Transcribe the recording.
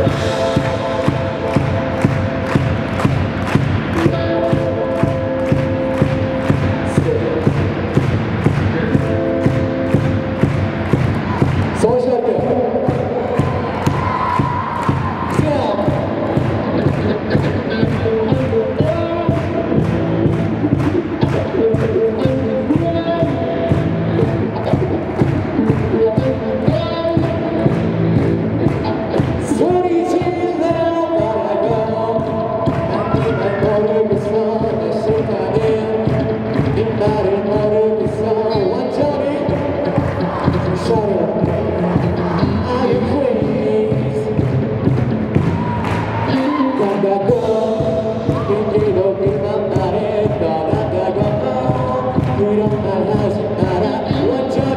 You. was, but I want.